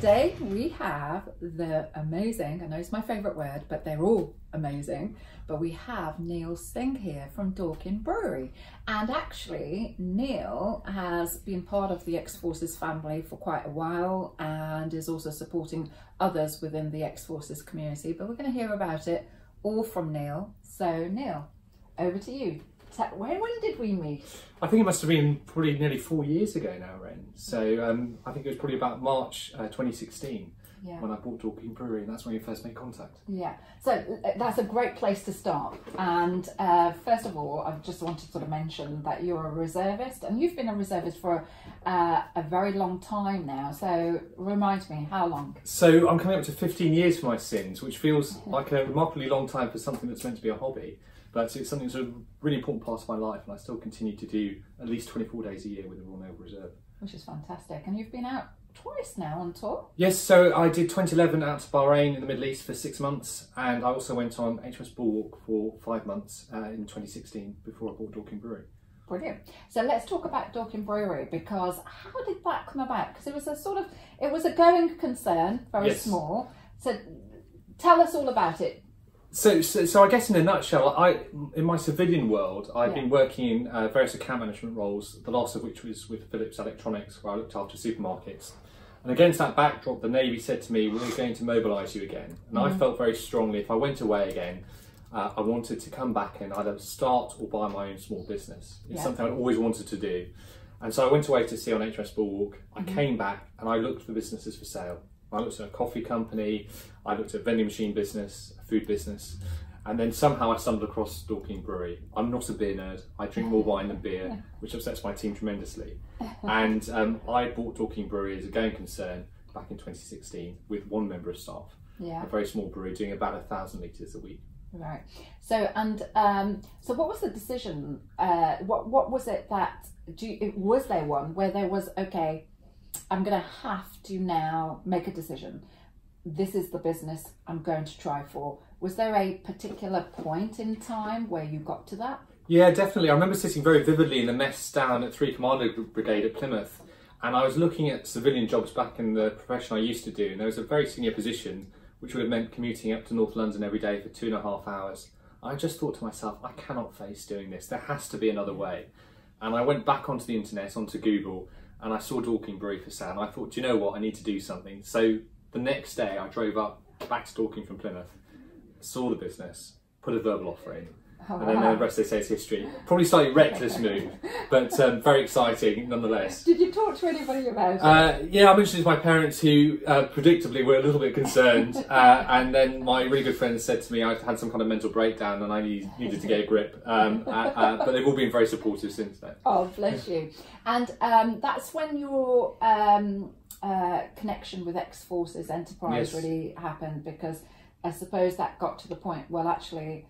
today we have the amazing, I know it's my favourite word, but they're all amazing, but we have Neel Singh here from Dorking Brewery. And actually, Neel has been part of the X-Forces family for quite a while and is also supporting others within the X-Forces community, but we're going to hear about it all from Neel. So Neel, over to you. When, when did we meet? I think it must have been probably nearly four years ago now, Ren. So um, I think it was probably about March uh, 2016 yeah. when I bought Dorking Brewery, and that's when you first made contact. Yeah, so uh, that's a great place to start. And uh, first of all, I just wanted to sort of mention that you're a reservist, and you've been a reservist for uh, a very long time now. So remind me, how long? So I'm coming up to 15 years for my sins, which feels like a remarkably long time for something that's meant to be a hobby. But it's something that's a really important part of my life, and I still continue to do at least 24 days a year with the Royal Naval Reserve. Which is fantastic. And you've been out twice now on tour? Yes, so I did 2011 out to Bahrain in the Middle East for six months, and I also went on HMS Bulwark for five months uh, in 2016 before I bought Dorking Brewery. Brilliant. So let's talk about Dorking Brewery because how did that come about? Because it was a sort of, it was a going concern, very yes. small. So tell us all about it. So, so, so, I guess in a nutshell, I in my civilian world, I've yeah. been working in uh, various account management roles. The last of which was with Philips Electronics, where I looked after supermarkets. And against that backdrop, the Navy said to me, "We're going to mobilise you again." And mm. I felt very strongly, if I went away again, uh, I wanted to come back and either start or buy my own small business. It's yeah. something I'd always wanted to do. And so I went away to sea on HMS Bulwark. I mm. came back and I looked for businesses for sale. I looked at a coffee company, I looked at a vending machine business, food business, and then somehow I stumbled across Dorking Brewery. I'm not a beer nerd. I drink more wine than beer, which upsets my team tremendously. And um, I bought Dorking Brewery as a going concern back in 2016 with one member of staff. Yeah. A very small brewery doing about a thousand litres a week. Right. So and um, so, what was the decision? Uh, what what was it that do you, was there one where there was okay? I'm going to have to now make a decision. This is the business I'm going to try for. Was there a particular point in time where you got to that? Yeah, definitely. I remember sitting very vividly in the mess down at 3 Commando Brigade at Plymouth, and I was looking at civilian jobs back in the profession I used to do, and there was a very senior position which would have meant commuting up to North London every day for two and a half hours. I just thought to myself, I cannot face doing this. There has to be another way. And I went back onto the internet, onto Google, and I saw Dorking Brewery for sale. And I thought, do you know what? I need to do something. So the next day, I drove up back to Dorking from Plymouth, saw the business, put a verbal offer in, Oh, and then wow. the rest they say is history. Probably slightly reckless move, but um, very exciting nonetheless. Did you talk to anybody about it? Uh, yeah, I mentioned it to my parents who uh, predictably were a little bit concerned. Uh, and then my really good friend said to me I had some kind of mental breakdown and I need, needed to get a grip. Um, uh, uh, but they've all been very supportive since then. Oh, bless you. And um, that's when your um, uh, connection with X Forces Enterprise yes. really happened because I suppose that got to the point, well, actually,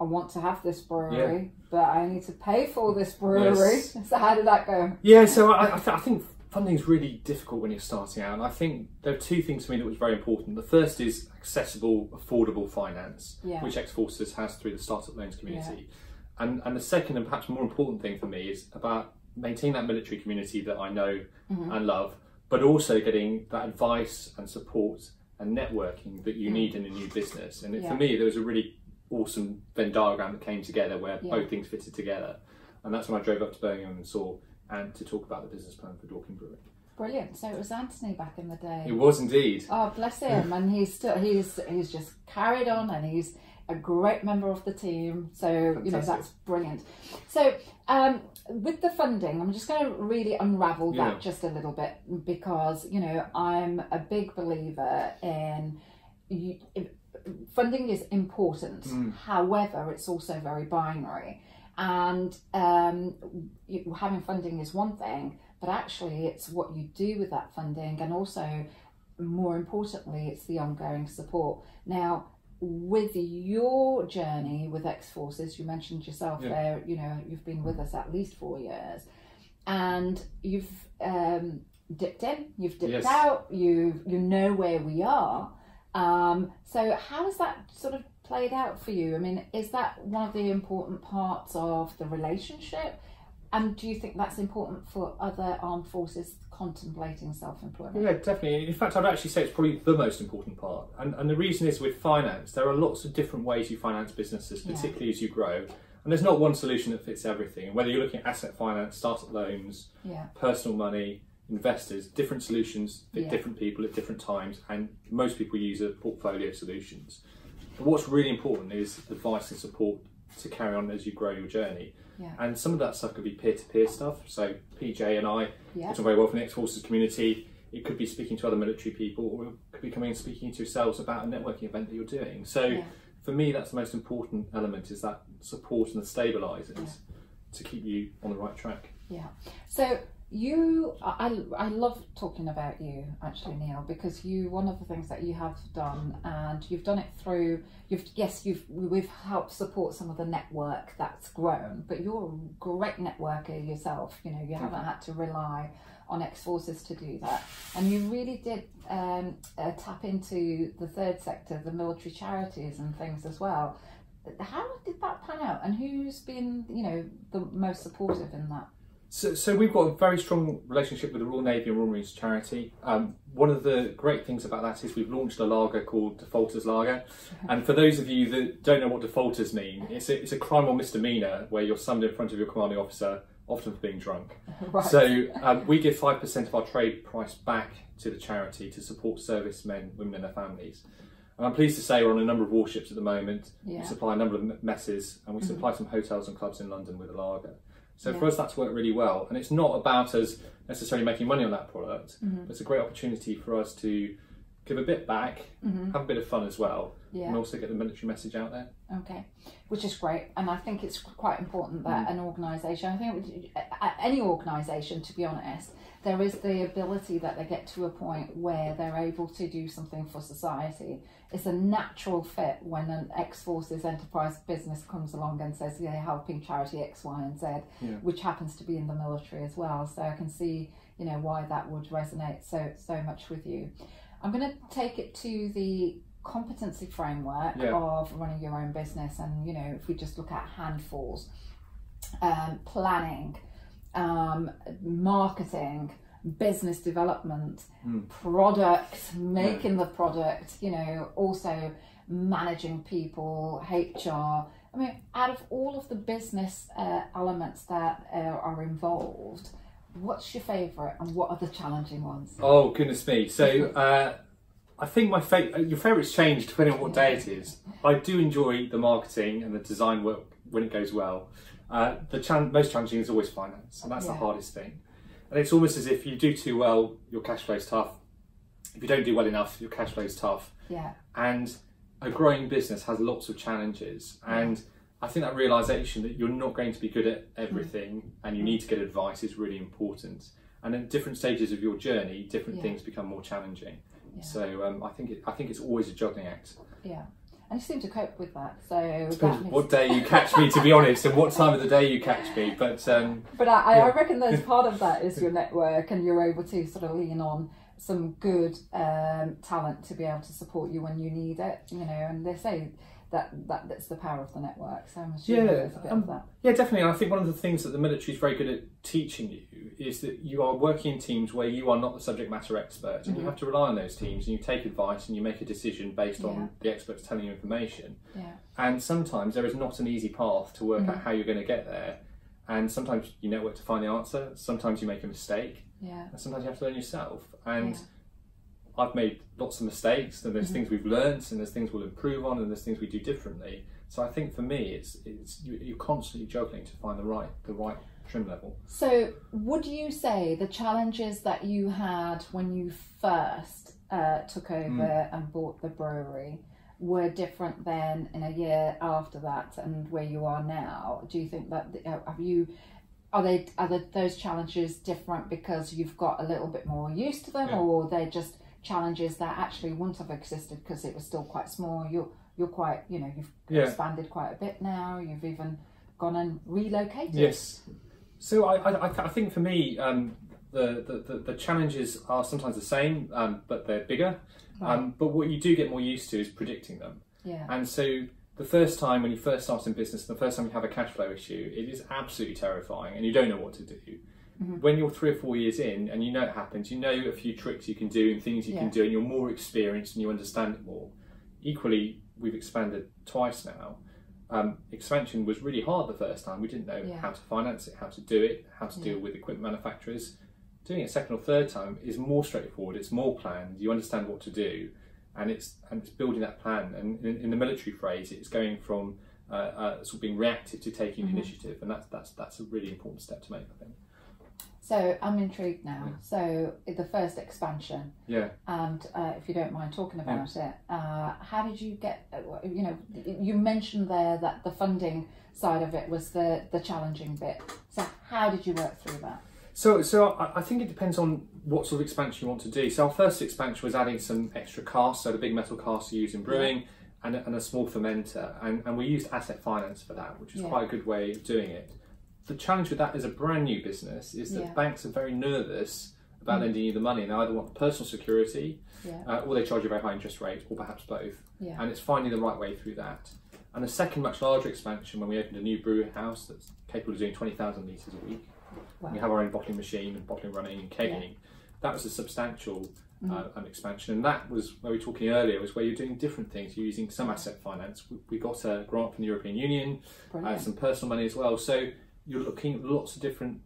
I want to have this brewery, yeah. but I need to pay for this brewery. Yes. So how did that go? Yeah, so I, I, th I think funding is really difficult when you're starting out. And I think there are two things for me that was very important. The first is accessible, affordable finance, yeah. which X Forces has through the Startup Loans community. Yeah. And, and the second and perhaps more important thing for me is about maintaining that military community that I know mm -hmm. and love, but also getting that advice and support and networking that you mm. need in a new business. And yeah. for me, there was a really awesome Venn diagram that came together where yeah. both things fitted together. And that's when I drove up to Birmingham and saw and to talk about the business plan for Dorking Brewery. Brilliant. So it was Anthony back in the day. It was indeed. Oh, bless him. and he's still he's he's just carried on and he's a great member of the team. So Fantastic. you know that's brilliant. So um, with the funding, I'm just going to really unravel that yeah. just a little bit because you know I'm a big believer in you, funding is important. Mm. However, it's also very binary. And um, having funding is one thing, but actually, it's what you do with that funding, and also, more importantly, it's the ongoing support. Now, with your journey with X Forces, you mentioned yourself yeah. there. You know, you've been with us at least four years, and you've um, dipped in, you've dipped yes. out, you you know where we are. Um, so how has that sort of played out for you? I mean, is that one of the important parts of the relationship? And do you think that's important for other armed forces contemplating self-employment? Yeah, definitely. In fact, I'd actually say it's probably the most important part. And, and the reason is with finance, there are lots of different ways you finance businesses, particularly yeah. as you grow. And there's not one solution that fits everything. Whether you're looking at asset finance, startup loans, yeah. personal money, investors, different solutions fit yeah. different people at different times, and most people use a portfolio of solutions. But what's really important is advice and support to carry on as you grow your journey. Yeah. And some of that stuff could be peer to peer stuff. So PJ and I, yeah. which are very well from the Ex Forces community, it could be speaking to other military people, or it could be coming and speaking to yourselves about a networking event that you're doing. So yeah. for me, that's the most important element is that support and the stabilisers to keep you on the right track. Yeah. So you I, I love talking about you actually neel because you one of the things that you have done and you've done it through you've yes you've we've helped support some of the network that's grown but you're a great networker yourself you know you haven't had to rely on ex-forces to do that. And you really did um, uh, tap into the third sector the military charities and things as well. How did that pan out? And who's been you know the most supportive in that so, so we've got a very strong relationship with the Royal Navy and Royal Marines charity. Um, one of the great things about that is we've launched a lager called Defaulters Lager. And for those of you that don't know what defaulters mean, it's a, it's a crime or misdemeanour where you're summoned in front of your commanding officer, often for being drunk. Right. So um, we give 5% of our trade price back to the charity to support servicemen, women and their families. And I'm pleased to say we're on a number of warships at the moment. Yeah. We supply a number of messes and we mm-hmm. supply some hotels and clubs in London with a lager. So yeah. for us, that's worked really well. And it's not about us necessarily making money on that product, mm-hmm. but it's a great opportunity for us to give a bit back, mm-hmm. have a bit of fun as well, yeah. and also get the military message out there. Okay, which is great, and I think it's quite important that mm. an organisation, I think any organisation, to be honest, there is the ability that they get to a point where they're able to do something for society. It's a natural fit when an ex forces enterprise business comes along and says they're helping charity X, Y, and Z, yeah. which happens to be in the military as well. So I can see, you know, why that would resonate so so much with you. I'm going to take it to the competency framework yeah. of running your own business, and you know, if we just look at handfuls, um, planning, um, marketing, business development, mm. product, making yeah. the product, you know, also managing people, HR. I mean, out of all of the business uh, elements that uh, are involved, what's your favourite and what are the challenging ones? Oh, goodness me. So, uh, I think my fa- uh, your favourites change depending on what day it is. I do enjoy the marketing and the design work when it goes well. Uh, the most challenging is always finance, and that's yeah. the hardest thing. And it's almost as if you do too well, your cash flow is tough. If you don't do well enough, your cash flow is tough. Yeah. And a growing business has lots of challenges, and I think that realization that you're not going to be good at everything, and you need to get advice is really important. And at different stages of your journey, different yeah. things become more challenging. Yeah. So um, I think it, I think it's always a juggling act. Yeah and you seem to cope with that. So depends means... what day you catch me, to be honest, and what time of the day you catch me. But um, but I, yeah. I reckon there's part of that is your network, and you're able to sort of lean on some good um, talent to be able to support you when you need it. You know, and they say that, that that's the power of the network. So I'm assuming yeah, um, Yeah, definitely. And I think one of the things that the military is very good at teaching you is that you are working in teams where you are not the subject matter expert, and mm-hmm. you have to rely on those teams, and you take advice and you make a decision based yeah. on the experts telling you information. Yeah. And sometimes there is not an easy path to work mm-hmm. out how you're going to get there. And sometimes you network to find the answer. Sometimes you make a mistake. Yeah. And sometimes you have to learn yourself. And yeah I've made lots of mistakes, and there's mm-hmm. things we've learned, and there's things we'll improve on, and there's things we do differently. So I think for me, it's it's you're constantly juggling to find the right the right trim level. So would you say the challenges that you had when you first uh, took over mm. and bought the brewery were different then in a year after that and where you are now? Do you think that uh, have you are they are the, those challenges different because you've got a little bit more used to them, yeah. or they're just challenges that actually wouldn't have existed because it was still quite small. You're you're quite you know you've yeah. expanded quite a bit now. You've even gone and relocated. Yes. So I I, I think for me um, the, the, the, the challenges are sometimes the same um, but they're bigger. Right. Um, but what you do get more used to is predicting them. Yeah. And so the first time when you first start in business, the first time you have a cash flow issue, it is absolutely terrifying and you don't know what to do. Mm-hmm. When you're three or four years in and you know it happens, you know a few tricks you can do and things you yeah. can do, and you're more experienced and you understand it more. Equally, we've expanded twice now. Um, expansion was really hard the first time. We didn't know yeah. how to finance it, how to do it, how to deal with equipment manufacturers. Doing it second or third time is more straightforward. It's more planned. You understand what to do and it's and it's building that plan. And in, in the military phrase, it's going from uh, uh, sort of being reactive to taking mm-hmm. initiative, and that's that's that's a really important step to make, I think. So I'm intrigued now. Yeah. So the first expansion. Yeah. And uh, if you don't mind talking about yeah. it, uh, how did you get? Uh, you know, you mentioned there that the funding side of it was the the challenging bit. So how did you work through that? So, so I, think it depends on what sort of expansion you want to do. So our first expansion was adding some extra casks, so the big metal casks you use in brewing, yeah. and, a, and a small fermenter, and, and we used asset finance for that, which is quite a good way of doing it. The challenge with that as a brand new business is that yeah. banks are very nervous about mm. lending you the money. and They either want personal security, uh, or they charge you a very high interest rate, or perhaps both. And it's finding the right way through that. And a second, much larger expansion when we opened a new brew house that's capable of doing 20,000 litres a week Wow. We have our own bottling machine and bottling running and kegging. Yeah. That was a substantial mm. uh, an expansion, and that was where we were talking earlier. Was where you're doing different things. You're using some asset finance. We, we got a grant from the European Union, uh, some personal money as well. So you're looking at lots of different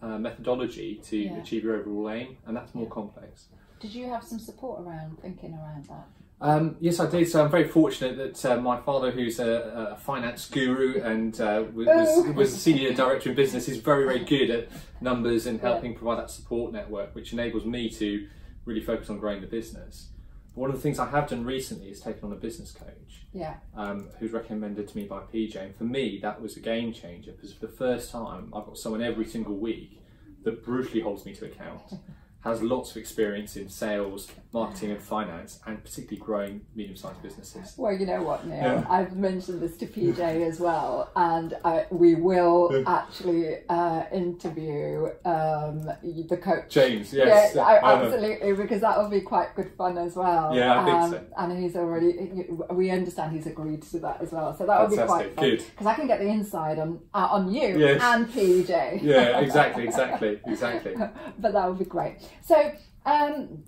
uh, methodology to yeah. achieve your overall aim, and that's more complex. Did you have some support around thinking around that? Um, yes, I did. So I'm very fortunate that uh, my father, who's a, a finance guru and uh, was, oh. was, a senior director in business, is very, very good at numbers and helping provide that support network, which enables me to really focus on growing the business. One of the things I have done recently is taken on a business coach, yeah, um, who's recommended to me by PJ. And for me, that was a game changer because for the first time, I've got someone every single week that brutally holds me to account. has lots of experience in sales, marketing, and finance, and particularly growing medium sized businesses. Well, you know what, Neel? Yeah. I've mentioned this to PJ as well, and uh, we will actually uh, interview um, the coach. James, yes. Yeah, absolutely, because that will be quite good fun as well. Yeah, I think um, so. And he's already, we understand he's agreed to that as well. So that will be quite fun. Because I can get the inside on uh, on you yes. and PJ. Yeah, exactly, exactly, exactly. but that would be great. So, um,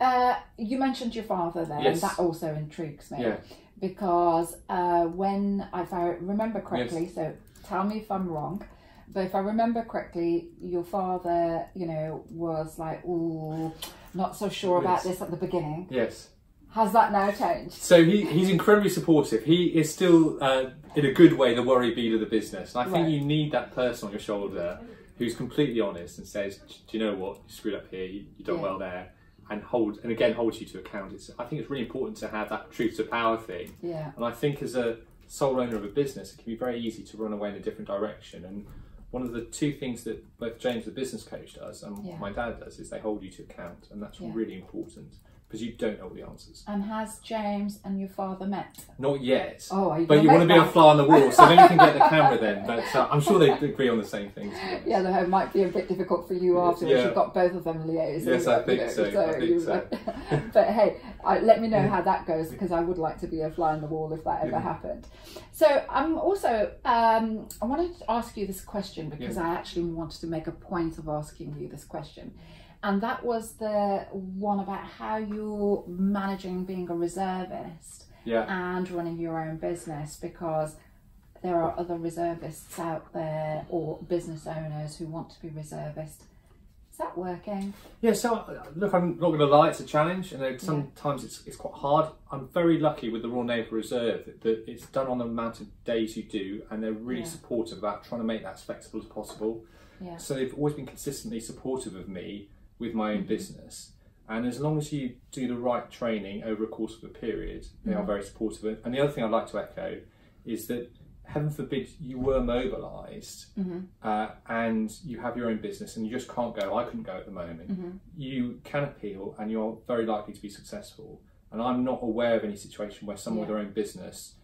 uh, you mentioned your father there, yes. and that also intrigues me. Yeah. Because uh, when, if I remember correctly, yes. so tell me if I'm wrong, but if I remember correctly, your father, you know, was like, "Ooh, not so sure yes. about this at the beginning." Yes. Has that now changed? So he, he's incredibly supportive. He is still, uh, in a good way, the worry bead of the business. And I think right. you need that person on your shoulder who's completely honest and says, "Do you know what? You screwed up here. You, have done yeah. well there." And hold and again holds you to account. It's I think it's really important to have that truth to power thing. Yeah. And I think as a sole owner of a business, it can be very easy to run away in a different direction. And one of the two things that both James, the business coach, does and yeah. my dad does is they hold you to account, and that's yeah. really important because you don't know all the answers. And has James and your father met? Not yet. Oh, you but you want to be a fly on the wall, so then you can get the camera then. But uh, I'm sure they agree on the same things. Yeah, though it might be a bit difficult for you afterwards. Yeah. You've got both of them liaising. Yes, I think you know, so. so. I think so. but hey, I, let me know how that goes because I would like to be a fly on the wall if that ever yeah. happened. So I'm also um, I wanted to ask you this question because yeah. I actually wanted to make a point of asking you this question and that was the one about how you're managing being a reservist yeah. and running your own business because there are other reservists out there or business owners who want to be reservist. Is that working? Yeah, so look, I'm not going to lie, it's a challenge, and sometimes yeah. it's, it's quite hard. I'm very lucky with the Royal Naval Reserve that, that it's done on the amount of days you do, and they're really yeah. supportive about trying to make that as flexible as possible. Yeah. So they've always been consistently supportive of me with my own mm-hmm. business. And as long as you do the right training over a course of a period, they mm-hmm. are very supportive. And the other thing I'd like to echo is that heaven forbid you were mobilized mm-hmm. uh, and you have your own business and you just can't go, I couldn't go at the moment, mm-hmm. you can appeal and you're very likely to be successful. And I'm not aware of any situation where someone yeah. with their own business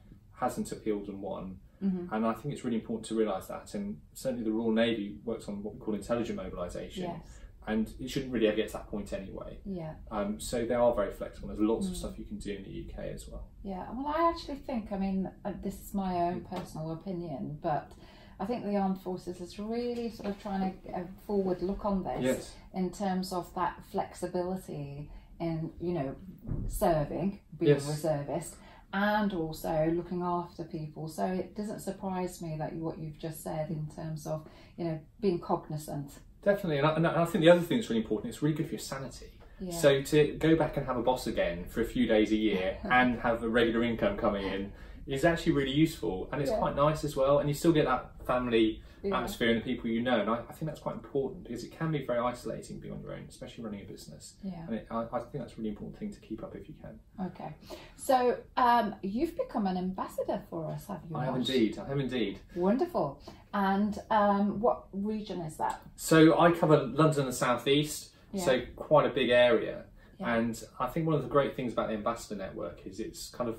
hasn't appealed and won. Mm-hmm. And I think it's really important to realise that. And certainly the Royal Navy works on what we call intelligent mobilisation. Yes and it shouldn't really ever get to that point anyway. Yeah. Um, so they are very flexible. There's lots mm. of stuff you can do in the UK as well. Yeah. Well, I actually think. I mean, uh, this is my own personal opinion, but. I think the armed forces is really sort of trying to uh, forward look on this yes. in terms of that flexibility in you know serving, being yes. a reservist, and also looking after people. So it doesn't surprise me that what you've just said in terms of you know being cognizant. Definitely, and I, and I think the other thing that's really important. It's really good for your sanity. Yeah. So to go back and have a boss again for a few days a year and have a regular income coming in is actually really useful, and it's yeah. quite nice as well. And you still get that family yeah. atmosphere and the people you know. And I, I, think that's quite important because it can be very isolating being on your own, especially running a business. Yeah. And it, I, I, think that's a really important thing to keep up if you can. Okay. So um, you've become an ambassador for us, have you? I have indeed. I have indeed. Wonderful. And um, what region is that? So I cover London and the South East, yeah. so quite a big area. Yeah. And I think one of the great things about the Ambassador Network is it's kind of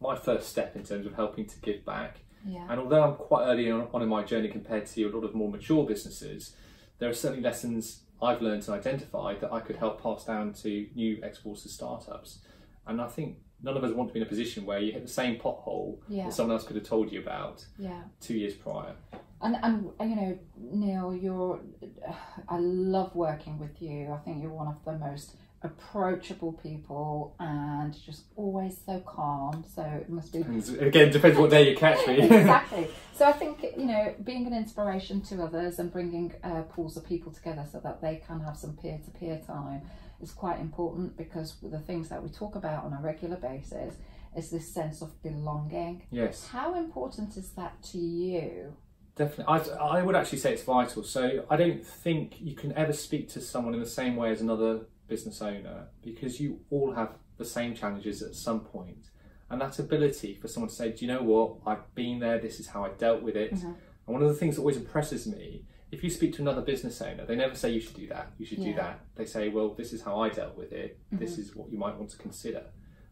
my first step in terms of helping to give back yeah. And although I'm quite early on, in my journey compared to a lot of more mature businesses, there are certainly lessons I've learned and identified that I could help pass down to new ex-forces startups. And I think none of us want to be in a position where you hit the same pothole yeah. that someone else could have told you about yeah. two years prior. And, and you know, Neel, you're, I love working with you. I think you're one of the most approachable people and just always so calm. So it must be again depends what day you catch me. exactly. So I think you know being an inspiration to others and bringing uh, pools of people together so that they can have some peer to peer time is quite important because the things that we talk about on a regular basis is this sense of belonging. Yes. How important is that to you? Definitely, I, I would actually say it's vital. So I don't think you can ever speak to someone in the same way as another business owner because you all have the same challenges at some point. And that ability for someone to say, Do you know what? I've been there, this is how I dealt with it. Mm-hmm. And one of the things that always impresses me, if you speak to another business owner, they never say you should do that, you should yeah. do that. They say, Well, this is how I dealt with it, mm-hmm. this is what you might want to consider.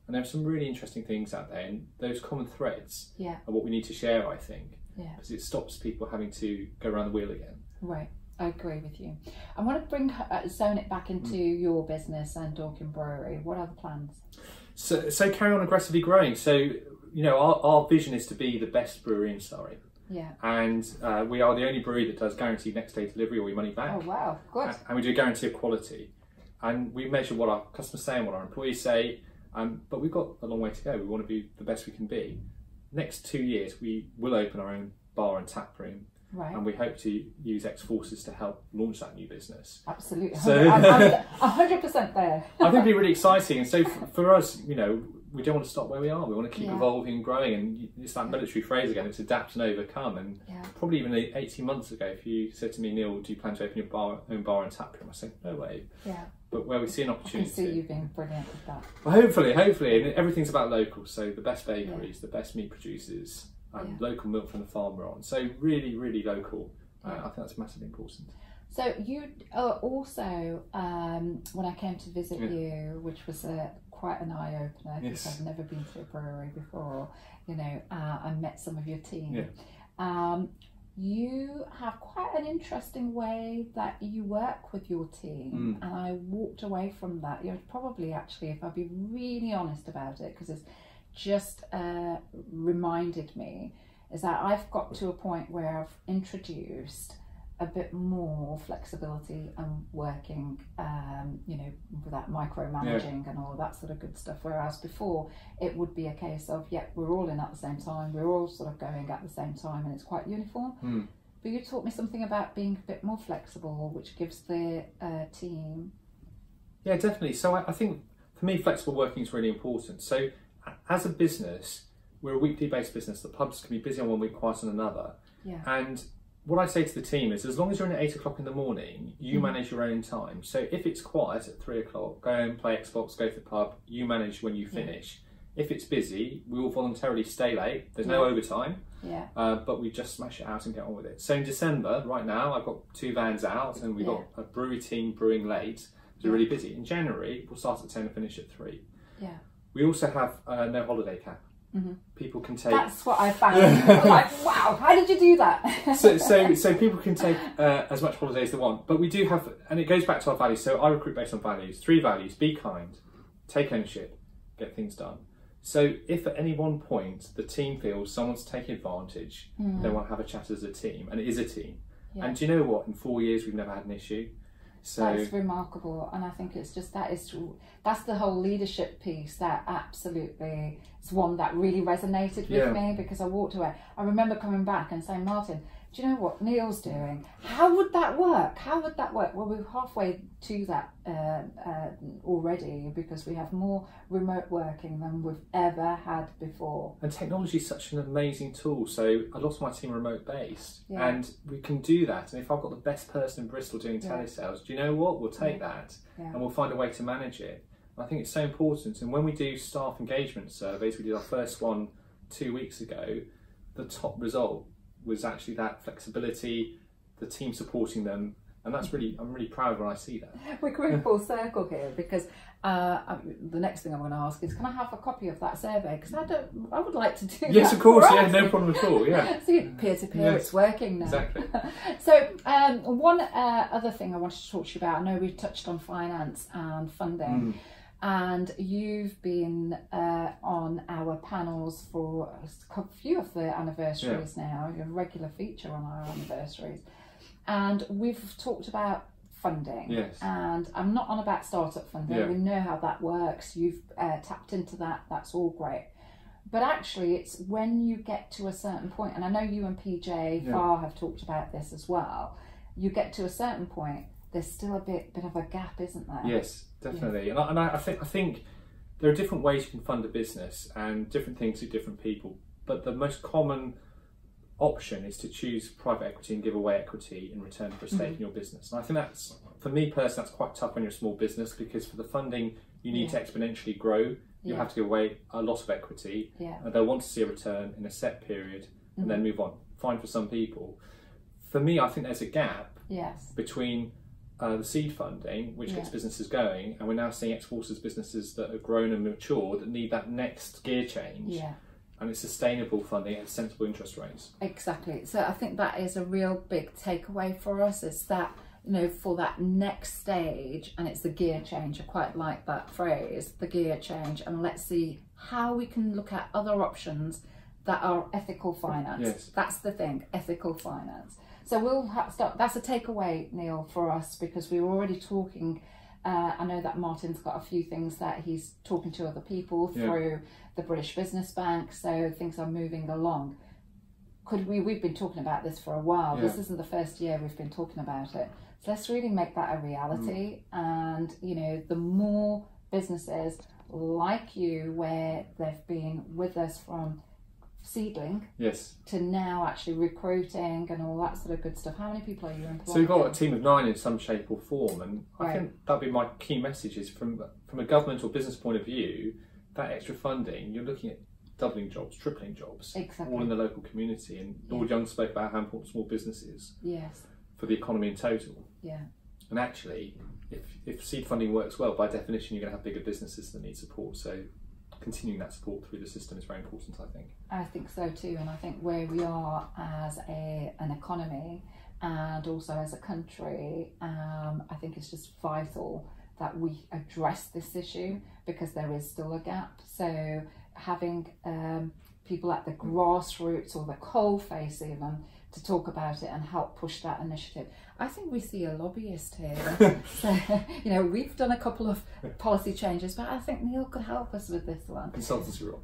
And there are some really interesting things out there, and those common threads yeah. are what we need to share, I think. Yeah. Because it stops people having to go around the wheel again. Right. I agree with you. I want to bring uh, zone it back into mm. your business and Dorking Brewery. What are the plans? So, so carry on aggressively growing. So, you know, our, our vision is to be the best brewery in Surrey. Yeah. And uh, we are the only brewery that does guaranteed next day delivery or your money back. Oh wow, good. And we do a guarantee of quality. And we measure what our customers say and what our employees say. Um, but we've got a long way to go. We want to be the best we can be. Next two years, we will open our own bar and tap room Right. And we hope to use X Forces to help launch that new business. Absolutely. So, I'm, I'm 100% there. I think it'd be really exciting. And so for, for, us, you know, we don't want to stop where we are. We want to keep yeah. evolving and growing. And it's that military phrase again, it's adapt and overcome. And yeah. probably even 18 months ago, if you said to me, Neel, do you plan to open your bar, own bar and tap room? I said, no way. Yeah. But where we see an opportunity. I see you being brilliant with that. Well, hopefully, hopefully. And everything's about local. So the best bakeries, yeah. the best meat producers, and local milk from the farmer on. So really, really local. Uh, I think that's massively important. So you uh, also, um, when I came to visit yeah. you, which was a, quite an eye opener because yes. I've never been to a brewery before. You know, uh, I met some of your team. Yeah. Um, you have quite an interesting way that you work with your team, mm. and I walked away from that. You know, probably actually, if I'd be really honest about it, because it's just uh, reminded me is that I've got to a point where I've introduced a bit more flexibility and working, um, you know, without micromanaging yeah. and all that sort of good stuff. Whereas before, it would be a case of, yeah, we're all in at the same time, we're all sort of going at the same time, and it's quite uniform. Mm. But you taught me something about being a bit more flexible, which gives the uh, team. Yeah, definitely. So I, I think for me, flexible working is really important. So as a business, we're a weekly based business. The pubs can be busy on one week, quiet on another. Yeah. And what I say to the team is, as long as you're in at eight o'clock in the morning, you mm. manage your own time. So if it's quiet at three o'clock, go and play Xbox, go to the pub. You manage when you finish. Yeah. If it's busy, we will voluntarily stay late. There's no overtime. Yeah. Uh, but we just smash it out and get on with it. So in December, right now, I've got two vans out, and we've yeah. got a brewery team brewing late. They're really busy. In January, we'll start at ten and finish at three. Yeah. We also have uh, no holiday cap. People can take. That's what I found. I'm like, wow, how did you do that? so, so, so people can take uh, as much holiday as they want, but we do have, and it goes back to our values. So I recruit based on values. Three values: be kind, take ownership, get things done. So if at any one point the team feels someone's taking advantage, they want to have a chat as a team, and it is a team. Yeah. And do you know what? In four years, we've never had an issue. So That's remarkable, and I think it's just that is that's the whole leadership piece that absolutely is one that really resonated with Yeah. me because I walked away. I remember coming back and saying, Martin, do you know what Neel's doing? How would that work? How would that work? Well, we're halfway to that uh, uh, already because we have more remote working than we've ever had before. And technology is such an amazing tool. So a lot of my team are remote based, Yeah. and we can do that. And if I've got the best person in Bristol doing Yeah. telesales, do you know what? We'll take that, Yeah. and we'll find a way to manage it. I think it's so important. And when we do staff engagement surveys, we did our first one two weeks ago. The top result was actually that flexibility, the team supporting them, and that's really I'm really proud when I see that. We're coming full circle here because uh, I- the next thing I'm going to ask is, can I have a copy of that survey? Because I don't, I would like to do Yes, of course. Yeah, no problem at all. Yeah, See, peer to peer, it's working now. exactly. So, um, one uh, other thing I wanted to talk to you about, I know we've touched on finance and funding, Mm. And you've been uh, on our panels for a few of the anniversaries now. You're a regular feature on our anniversaries, and we've talked about funding. Yes. And I'm not on about startup funding. Yeah. We know how that works. You've uh, tapped into that. That's all great. But actually, it's when you get to a certain point, and I know you and PJ Yeah. Farr have talked about this as well. You get to a certain point, there's still a bit bit of a gap, isn't there? Yes, definitely. And, I, and I, I think I think there are different ways you can fund a business and different things to different people. But the most common option is to choose private equity and give away equity in return for a stake Mm-hmm. in your business. And I think that's for me personally that's quite tough when you're a small business because for the funding you need to exponentially grow. You Yeah. have to give away a lot of equity Yeah. and they'll want to see a return in a set period and then Mm-hmm. move on. Fine for some people. For me, I think there's a gap Yes. between uh, the seed funding, which gets businesses going, and we're now seeing ex-forces businesses that have grown and mature that need that next gear change, Yeah. and it's sustainable funding at sensible interest rates. Exactly. So I think that is a real big takeaway for us. is that you know for that next stage, and it's the gear change. I quite like that phrase, the gear change, and let's see how we can look at other options that are ethical finance. Yes. That's the thing, ethical finance. So we'll start. That's a takeaway, Neel, for us because we were already talking. Uh, I know that Martin's got a few things that he's talking to other people Yeah. through the British Business Bank, so things are moving along could we we've been talking about this for a while this isn't the first year we've been talking about it so let's really make that a reality and you know the more businesses like you where they've been with us from seedling Yes. to now actually recruiting and all that sort of good stuff how many people are you employing So we've got a team of nine in some shape or form, and I think that'd be my key message: is from from a government or business point of view, that extra funding, you're looking at doubling jobs, tripling jobs, Exactly. all in the local community. And Lord Young spoke about how important small businesses yes for the economy in total. yeah And actually, if, if seed funding works well, by definition, you're going to have bigger businesses that need support. So, continuing that support through the system is very important, I think. I think so too, and I think where we are as a an economy and also as a country, um, I think it's just vital that we address this issue because there is still a gap. So having um, people at the grassroots or the coal face even to talk about it and help push that initiative. I think we see a lobbyist here. so, you know, we've done a couple of policy changes, but I think Neil could help us with this one. Consultancy role.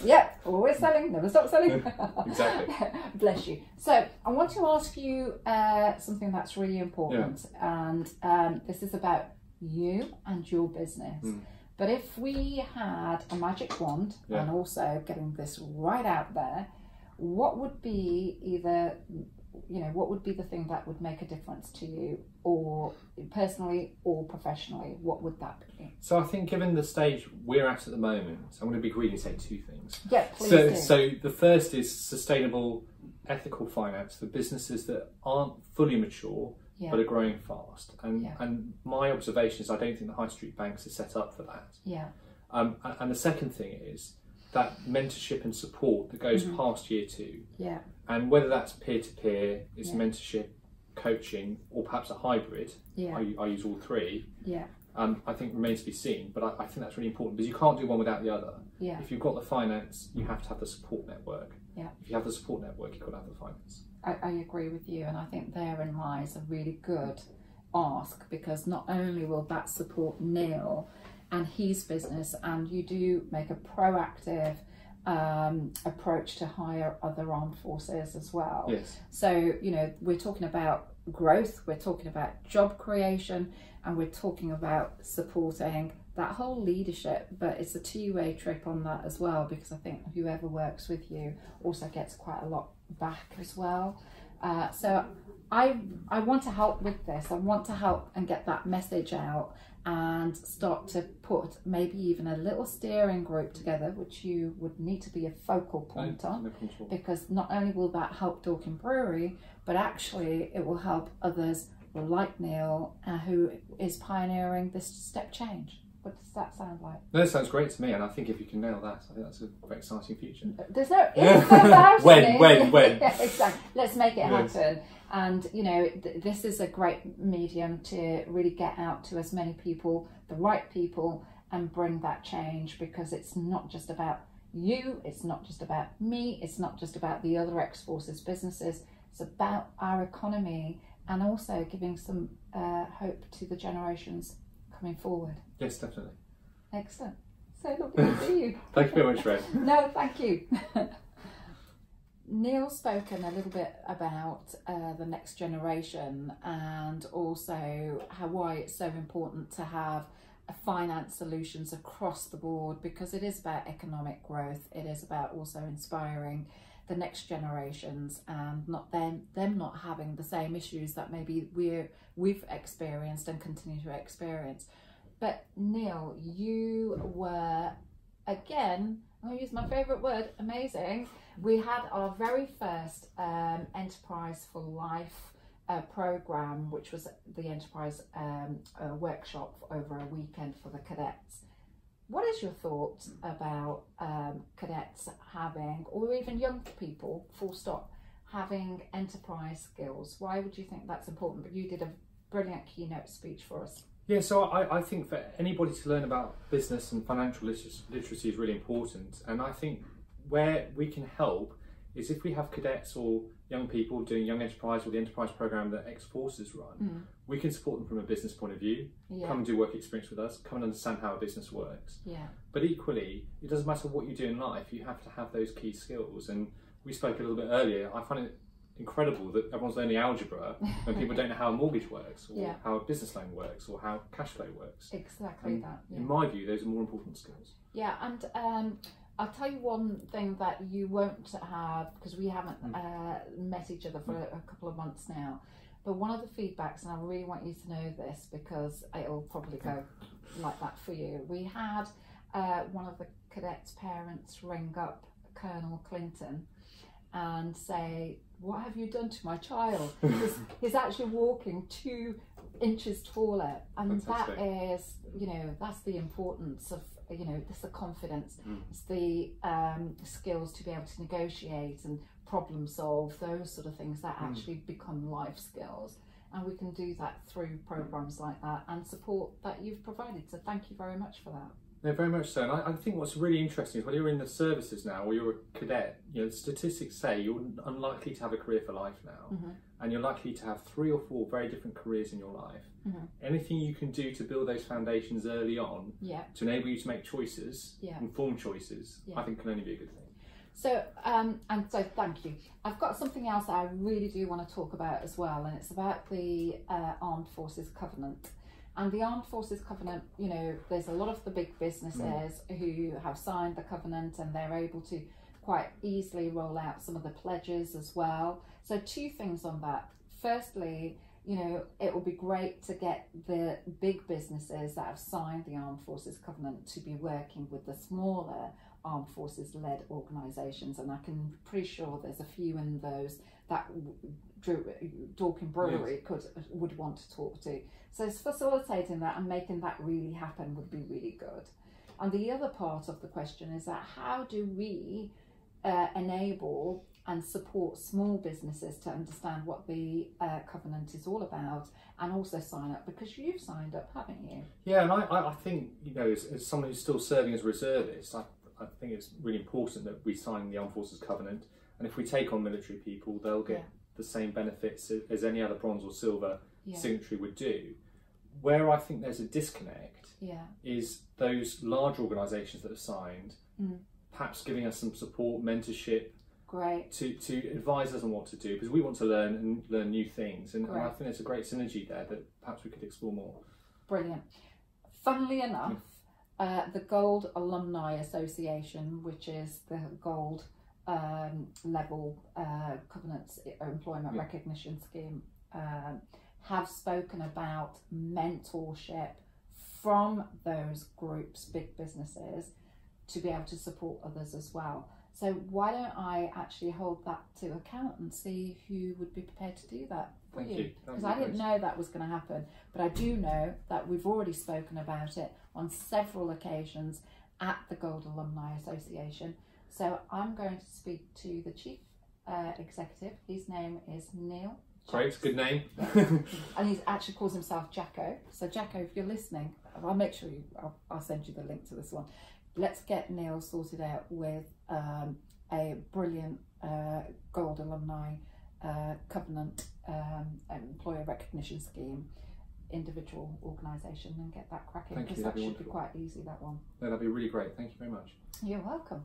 yeah, always selling, never stop selling. Exactly. Bless you. So, I want to ask you uh, something that's really important, and um, this is about you and your business. Mm. But if we had a magic wand, Yeah. and also getting this right out there, what would be either, you know, what would be the thing that would make a difference to you, or personally or professionally? What would that be? So, I think given the stage we're at at the moment, I'm going to be greedy and say two things. Yeah, please So, do. so the first is sustainable, ethical finance for businesses that aren't fully mature yeah, but are growing fast. And Yeah. and my observation is I don't think the high street banks are set up for that. yeah, Um, and the second thing is that mentorship and support that goes Mhm. past year two. Yeah. And whether that's peer to peer, it's Yeah. mentorship, coaching, or perhaps a hybrid. Yeah. I, I use all three. Yeah. Um, I think remains to be seen, but I, I think that's really important because you can't do one without the other. Yeah. If you've got the finance, you have to have the support network. Yeah. If you have the support network, you've got to have the finance. I, I agree with you, and I think therein lies a really good ask because not only will that support Neel and his business, and you do make a proactive um, approach to hire other armed forces as well. Yes. So, you know, we're talking about growth, we're talking about job creation, and we're talking about supporting that whole leadership. But it's a two way trip on that as well, because I think whoever works with you also gets quite a lot back as well. Uh, so, I, I want to help with this. I want to help and get that message out and start to put maybe even a little steering group together, which you would need to be a focal point No- on no problem at all. because not only will that help Dorking Brewery, but actually it will help others like Neel, uh, who is pioneering this step change. What does that sound like? No, that sounds great to me, and I think if you can nail that, I think that's a very exciting future. There's no about When, when, when? Yeah, exactly. Let's make it Yes. happen. And you know, th- this is a great medium to really get out to as many people, the right people, and bring that change because it's not just about you, it's not just about me, it's not just about the other ex forces businesses, it's about our economy and also giving some uh, hope to the generations coming forward. Yes, definitely. Excellent. So lovely to see you. Thank you very much, Ray. No, thank you. Neel's spoken a little bit about uh, the next generation and also how why it's so important to have finance solutions across the board because it is about economic growth. It is about also inspiring the next generations and not them them not having the same issues that maybe we're we've experienced and continue to experience. But Neel, you were again, I'm going to use my favourite word, amazing. We had our very first um, Enterprise for Life uh, program, which was the Enterprise um, uh, workshop over a weekend for the cadets. What is your thoughts about um, cadets having, or even young people, full stop, having enterprise skills? Why would you think that's important? But you did a brilliant keynote speech for us. Yeah, so I, I think for anybody to learn about business and financial literacy, literacy is really important. And I think where we can help is if we have cadets or young people doing Young Enterprise or the Enterprise program that X Forces run, Mm. we can support them from a business point of view, Yeah, come and do work experience with us, come and understand how a business works. yeah, But equally, it doesn't matter what you do in life, you have to have those key skills. And we spoke a little bit earlier, I find it incredible that everyone's learning algebra when people don't know how a mortgage works or Yeah. how a business loan works or how cash flow works. exactly And that. Yeah. In my view, those are more important skills. Yeah, and um, I'll tell you one thing that you won't have because we haven't Mm. uh, met each other for a, a couple of months now. But one of the feedbacks, and I really want you to know this because it'll probably go like that for you. We had uh, one of the cadets' parents ring up Colonel Clinton and say, What have you done to my child? he's, he's actually walking two inches taller. And Fantastic. that is, you know, that's the importance of, you know, it's the confidence, Mm. it's the um, skills to be able to negotiate and problem solve, those sort of things that Mm. actually become life skills. And we can do that through programs like that and support that you've provided. So thank you very much for that. No, very much so. And I, I think what's really interesting is when you're in the services now or you're a cadet, you know, statistics say you're unlikely to have a career for life now. Mhm. And you're likely to have three or four very different careers in your life. Mhm. Anything you can do to build those foundations early on Yeah. to enable you to make choices, Yeah. informed choices, Yeah. I think can only be a good thing. So, um, and so thank you. I've got something else that I really do want to talk about as well, and it's about the uh, Armed Forces Covenant. And the Armed Forces Covenant, you know, there's a lot of the big businesses who have signed the covenant and they're able to quite easily roll out some of the pledges as well. So, two things on that. Firstly, you know, it would be great to get the big businesses that have signed the Armed Forces Covenant to be working with the smaller armed forces led organisations, and I can pretty sure there's a few in those that Drew, Dorking Brewery could would want to talk to. So facilitating that and making that really happen would be really good. And the other part of the question is that how do we uh, enable and support small businesses to understand what the uh, covenant is all about and also sign up because you've signed up, haven't you? Yeah, and I, I, I think, you know, as, as someone who's still serving as a reservist, I, I think it's really important that we sign the Armed Forces Covenant. And if we take on military people, they'll get Yeah. the same benefits as, as any other bronze or silver Yeah. signatory would do. Where I think there's a disconnect Yeah. is those large organisations that have signed, Mm. Perhaps giving us some support, mentorship Great. to, to advise us on what to do because we want to learn and learn new things. And, and I think there's a great synergy there that perhaps we could explore more. Brilliant. Funnily enough, uh, the Gold Alumni Association, which is the gold um, level uh, covenants uh, employment Yeah. recognition scheme, um, have spoken about mentorship from those groups, big businesses, to be able to support others as well. So why don't I actually hold that to account and see who would be prepared to do that for Thank you? you. That would Because I didn't know that was going to happen, but I do know that we've already spoken about it on several occasions at the Gold Alumni Association. So I'm going to speak to the chief uh, executive. His name is Neil. Great, good name. And he actually calls himself Jacko. So Jacko, if you're listening, I'll make sure you. I'll, I'll send you the link to this one. Let's get Neel sorted out with um, a brilliant uh, Gold Alumni uh, Covenant um, employer recognition scheme, individual organisation, and get that cracking Thank you, because that should be quite easy. That one. No, that'd be really great. Thank you very much. You're welcome.